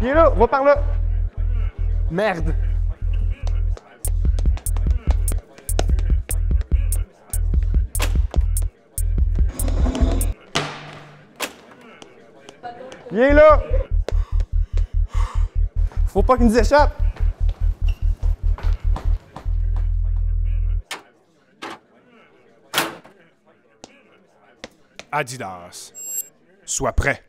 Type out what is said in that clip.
Il est là, va par là. Merde. Il est là. Faut pas qu'il nous échappe. Adidas. Sois prêt.